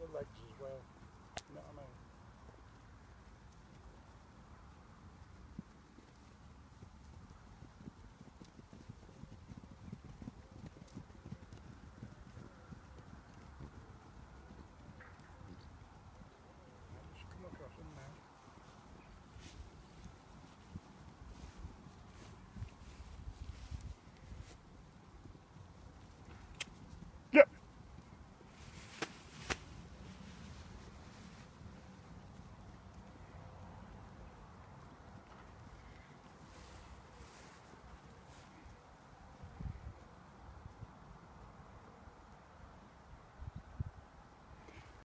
the legs as well. You know what I mean?